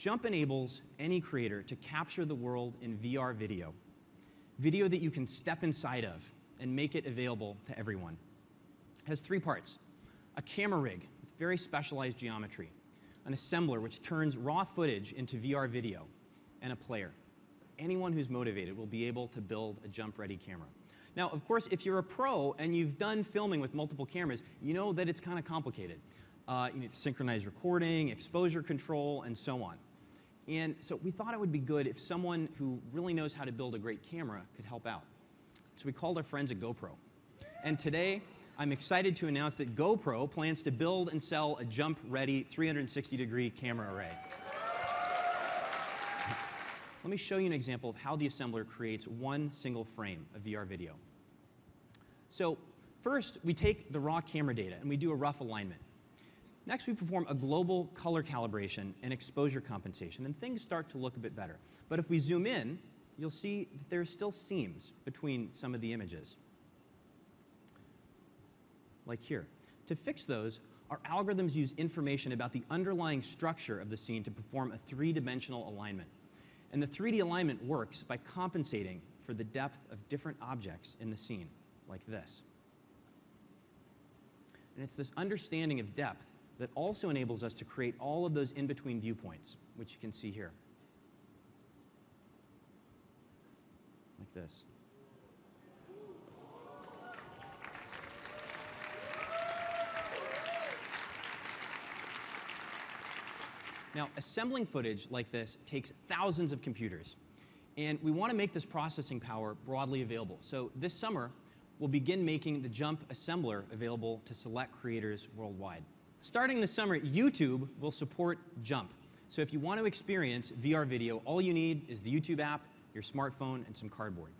Jump enables any creator to capture the world in VR video, video that you can step inside of and make it available to everyone. It has three parts a camera rig with very specialized geometry, an assembler which turns raw footage into VR video, and a player. Anyone who's motivated will be able to build a jump ready camera. Now, of course, if you're a pro and you've done filming with multiple cameras, you know that it's kind of complicated. Uh, you need synchronized recording, exposure control, and so on. And so we thought it would be good if someone who really knows how to build a great camera could help out. So we called our friends at GoPro. And today, I'm excited to announce that GoPro plans to build and sell a jump ready 360 degree camera array. Let me show you an example of how the assembler creates one single frame of VR video. So first, we take the raw camera data and we do a rough alignment. Next, we perform a global color calibration and exposure compensation, and things start to look a bit better. But if we zoom in, you'll see that there are still seams between some of the images, like here. To fix those, our algorithms use information about the underlying structure of the scene to perform a three-dimensional alignment. And the 3D alignment works by compensating for the depth of different objects in the scene, like this. And it's this understanding of depth that also enables us to create all of those in-between viewpoints, which you can see here. Like this. Now, assembling footage like this takes thousands of computers. And we want to make this processing power broadly available. So this summer, we'll begin making the JUMP assembler available to select creators worldwide. Starting this summer, YouTube will support JUMP. So if you want to experience VR video, all you need is the YouTube app, your smartphone, and some cardboard.